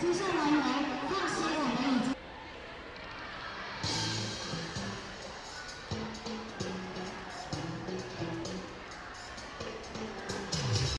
接下来呢后期我们已经